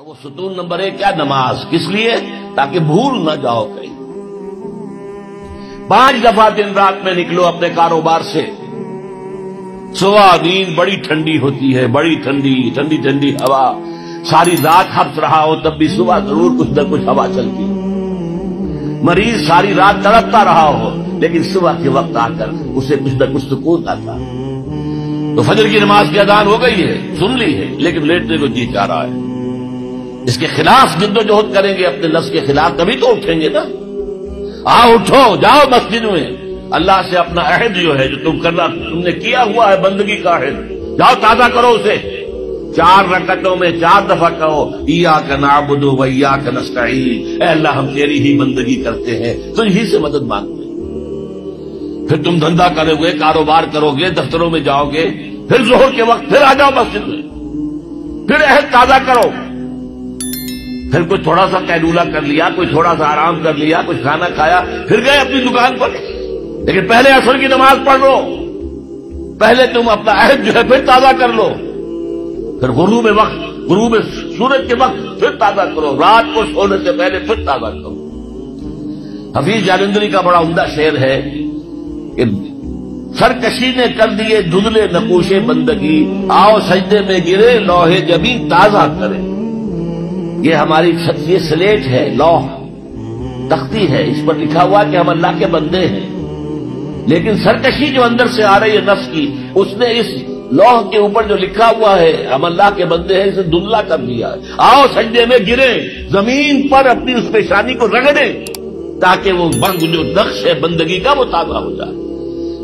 और वो सुतून नंबर एक, क्या नमाज़? किस लिए? ताकि भूल न जाओ कहीं। पाँच दफ़ा दिन रात में निकलो अपने कारोबार से। सुबह नींद बड़ी ठंडी होती है, बड़ी ठंडी ठंडी ठंडी हवा। सारी रात हफ्स रहा हो, तब भी सुबह ज़रूर कुछ न कुछ हवा चलती। मरीज़ सारी रात तड़पता रहा हो, लेकिन सुबह के वक्त आकर उसे कुछ न कुछ सुकून आता। तो फजर की नमाज़ की अदान हो गई है, सुन ली है, लेकिन लेटने को जी जा रहा है। इसके खिलाफ जिद्दोजहद करेंगे, अपने लफ्ज के खिलाफ तभी तो उठेंगे ना। आओ, उठो, जाओ मस्जिद में। अल्लाह से अपना अहद जो है, जो तुम करना, तुमने किया हुआ है, बंदगी का अहद। जाओ, ताज़ा करो उसे। चार रकतों में चार दफ़ा कहो ईया का नाबुदो वैया का नस्ताई अल्लाह, हम तेरी ही बंदगी करते हैं, तुझी से मदद मांगते फिर तुम धंधा करोगे, कारोबार करोगे, दफ्तरों में जाओगे, फिर जोहर के वक्त फिर आ जाओ मस्जिद में। फिर अहद ताज़ा करो। फिर कोई थोड़ा सा कैलूला कर लिया, कोई थोड़ा सा आराम कर लिया कुछ खाना खाया, फिर गए अपनी दुकान पर। लेकिन पहले असर की नमाज़ पढ़ लो। पहले तुम अपना अहद जो है फिर ताज़ा कर लो। फिर गुरु में वक्त, गुरु में सूरज के वक्त फिर ताज़ा करो। रात को सोने से पहले फिर ताज़ा करो। हफीज जालंदरी का बड़ा उमदा शेर है कि सरकशी ने कर दिए धुंधले नकूशे बंदगी, आओ सजदे में गिरे, लोहे जबी ताज़ा करें। ये हमारी ये स्लेट है लौह तख्ती है, इस पर लिखा हुआ कि हम अल्लाह के बंदे हैं। लेकिन सरकशी जो अंदर से आ रही है नफ्स की, उसने इस लौह के ऊपर जो लिखा हुआ है, हम अल्लाह के बंदे हैं, इसे दुल्ला कर दिया है। आओ सजदे में गिरे, ज़मीन पर अपनी उस पेशानी को रगड़े, ताकि वो बंग जो नक्श है, बंदगी का वो ताज़ा हो जाए।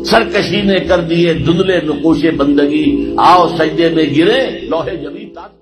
सरकशी ने कर दिए धुंधले नकोशे बंदगी। आओ सजदे में गिरे, लोहे ज़मीन ताज़ा